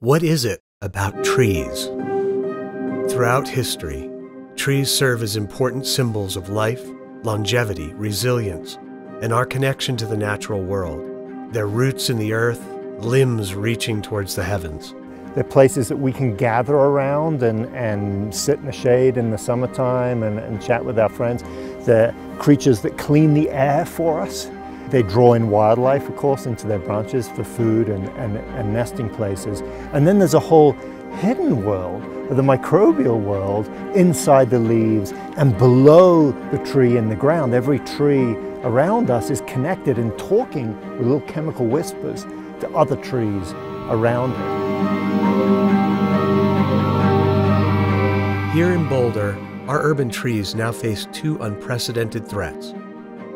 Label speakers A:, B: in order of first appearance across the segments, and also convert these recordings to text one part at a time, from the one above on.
A: What is it about trees? Throughout history, trees serve as important symbols of life, longevity, resilience, and our connection to the natural world. Their roots in the earth, limbs reaching towards the heavens.
B: They're places that we can gather around and, and sit in the shade in the summertime and, and chat with our friends. They're creatures that clean the air for us. They draw in wildlife, of course, into their branches for food and, and, and nesting places. And then there's a whole hidden world, of the microbial world, inside the leaves and below the tree in the ground. Every tree around us is connected and talking with little chemical whispers to other trees around
A: it. Here in Boulder, our urban trees now face two unprecedented threats.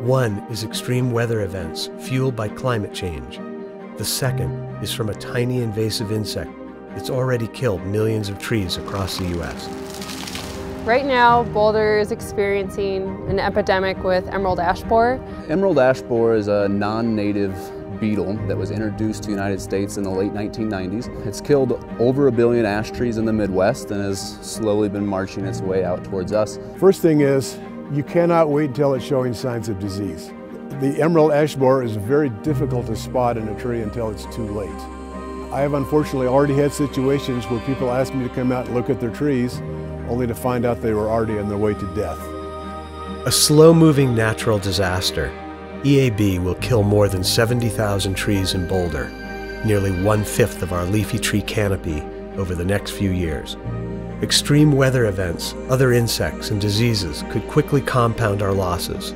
A: One is extreme weather events fueled by climate change. The second is from a tiny invasive insect that's already killed millions of trees across the U.S.
C: Right now, Boulder is experiencing an epidemic with emerald ash borer.
D: Emerald ash borer is a non-native beetle that was introduced to the United States in the late 1990s. It's killed over a billion ash trees in the Midwest and has slowly been marching its way out towards us.
E: First thing is, you cannot wait until it's showing signs of disease. The emerald ash borer is very difficult to spot in a tree until it's too late. I have unfortunately already had situations where people ask me to come out and look at their trees, only to find out they were already on their way to death.
A: A slow-moving natural disaster, EAB will kill more than 70,000 trees in Boulder, nearly one-fifth of our leafy tree canopy over the next few years. Extreme weather events, other insects, and diseases could quickly compound our losses.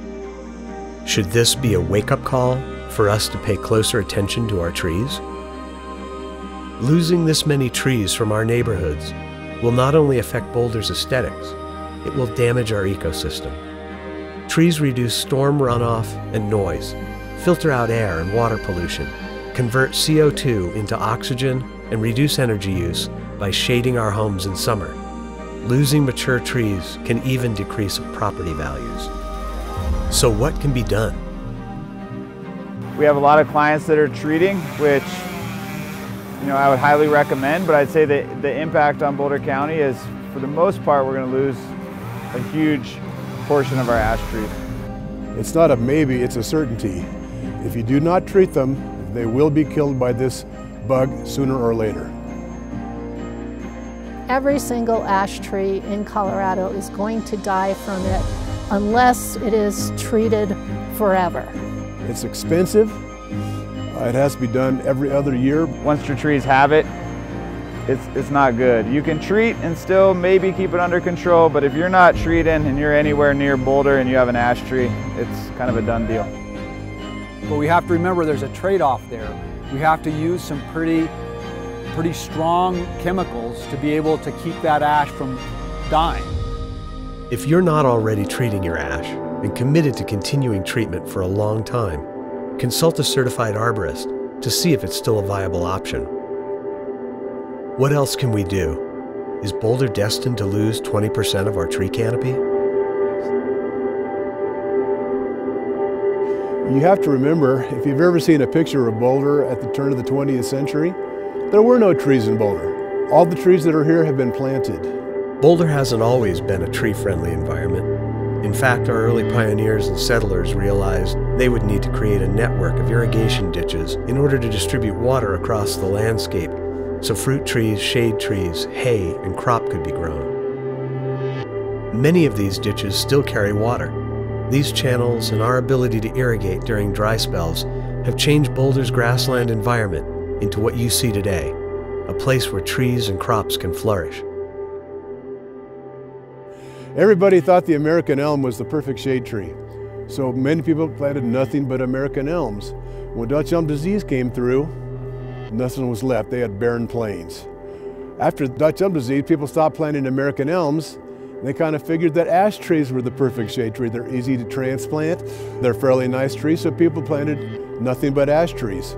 A: Should this be a wake-up call for us to pay closer attention to our trees? Losing this many trees from our neighborhoods will not only affect Boulder's aesthetics, it will damage our ecosystem. Trees reduce storm runoff and noise, filter out air and water pollution, convert CO2 into oxygen, and reduce energy use by shading our homes in summer. Losing mature trees can even decrease property values. So what can be done?
F: We have a lot of clients that are treating, which you know, I would highly recommend, but I'd say that the impact on Boulder County is, for the most part, we're going to lose a huge portion of our ash trees.
E: It's not a maybe, it's a certainty. If you do not treat them, they will be killed by this bug sooner or later.
G: Every single ash tree in Colorado is going to die from it unless it is treated forever.
E: It's expensive. Uh, it has to be done every other year.
F: Once your trees have it, it's, it's not good. You can treat and still maybe keep it under control, but if you're not treating and you're anywhere near Boulder and you have an ash tree, it's kind of a done deal.
H: But we have to remember there's a trade-off there. We have to use some pretty pretty strong chemicals to be able to keep that ash from dying.
A: If you're not already treating your ash and committed to continuing treatment for a long time, consult a certified arborist to see if it's still a viable option. What else can we do? Is Boulder destined to lose 20% of our tree canopy?
E: You have to remember, if you've ever seen a picture of Boulder at the turn of the 20th century, there were no trees in Boulder. All the trees that are here have been planted.
A: Boulder hasn't always been a tree-friendly environment. In fact, our early pioneers and settlers realized they would need to create a network of irrigation ditches in order to distribute water across the landscape so fruit trees, shade trees, hay, and crop could be grown. Many of these ditches still carry water. These channels and our ability to irrigate during dry spells have changed Boulder's grassland environment into what you see today, a place where trees and crops can flourish.
E: Everybody thought the American elm was the perfect shade tree. So many people planted nothing but American elms. When Dutch elm disease came through, nothing was left. They had barren plains. After Dutch elm disease, people stopped planting American elms. They kind of figured that ash trees were the perfect shade tree. They're easy to transplant. They're fairly nice trees, so people planted nothing but ash trees.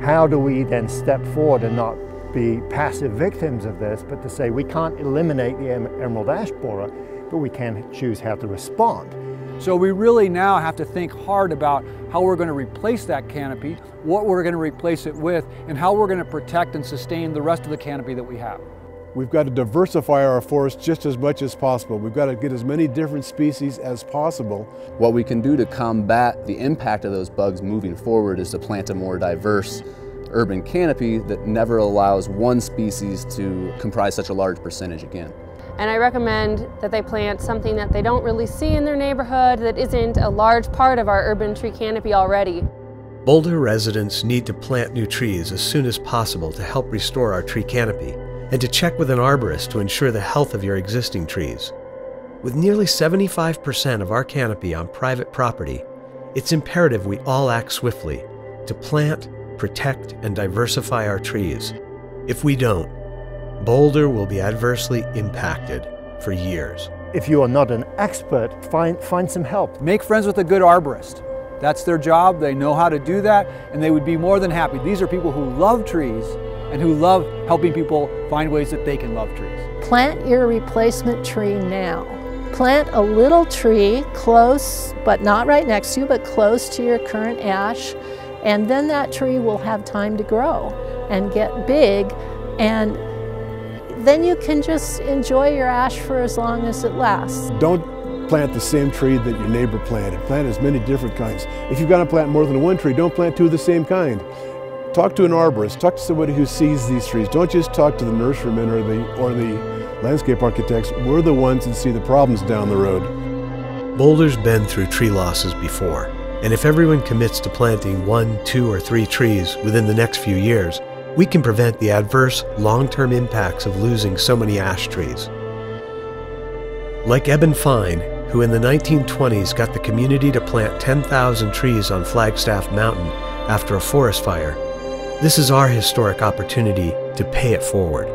B: How do we then step forward and not be passive victims of this, but to say we can't eliminate the emerald ash borer, but we can choose how to respond.
H: So we really now have to think hard about how we're going to replace that canopy, what we're going to replace it with, and how we're going to protect and sustain the rest of the canopy that we have.
E: We've got to diversify our forest just as much as possible. We've got to get as many different species as possible.
D: What we can do to combat the impact of those bugs moving forward is to plant a more diverse urban canopy that never allows one species to comprise such a large percentage again.
C: And I recommend that they plant something that they don't really see in their neighborhood that isn't a large part of our urban tree canopy already.
A: Boulder residents need to plant new trees as soon as possible to help restore our tree canopy and to check with an arborist to ensure the health of your existing trees. With nearly 75% of our canopy on private property, it's imperative we all act swiftly to plant, protect, and diversify our trees. If we don't, Boulder will be adversely impacted for years.
B: If you are not an expert, find, find some help.
H: Make friends with a good arborist. That's their job, they know how to do that, and they would be more than happy. These are people who love trees and who love helping people find ways that they can love trees.
G: Plant your replacement tree now. Plant a little tree close, but not right next to you, but close to your current ash, and then that tree will have time to grow and get big and then you can just enjoy your ash for as long as it lasts.
E: Don't plant the same tree that your neighbor planted. Plant as many different kinds. If you've got to plant more than one tree, don't plant two of the same kind. Talk to an arborist. Talk to somebody who sees these trees. Don't just talk to the nurserymen or the, or the landscape architects. We're the ones that see the problems down the road.
A: Boulder's been through tree losses before, and if everyone commits to planting one, two, or three trees within the next few years, we can prevent the adverse long-term impacts of losing so many ash trees. Like Eben Fine, who in the 1920s got the community to plant 10,000 trees on Flagstaff Mountain after a forest fire, this is our historic opportunity to pay it forward.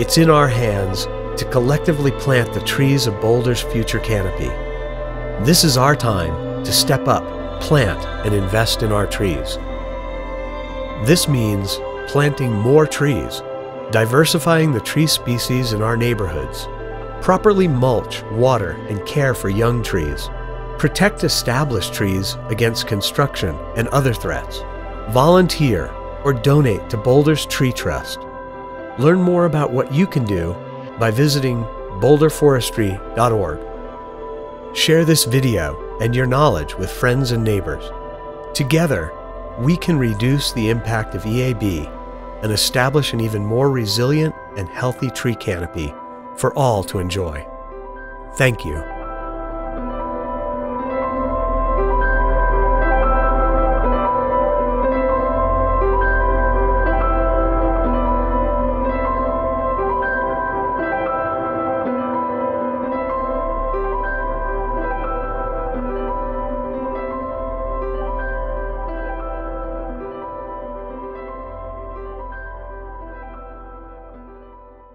A: It's in our hands to collectively plant the trees of Boulder's future canopy. This is our time to step up, plant, and invest in our trees. This means planting more trees, diversifying the tree species in our neighborhoods, properly mulch, water, and care for young trees, protect established trees against construction and other threats, volunteer or donate to Boulder's Tree Trust. Learn more about what you can do by visiting boulderforestry.org. Share this video and your knowledge with friends and neighbors. Together, we can reduce the impact of EAB and establish an even more resilient and healthy tree canopy for all to enjoy. Thank you.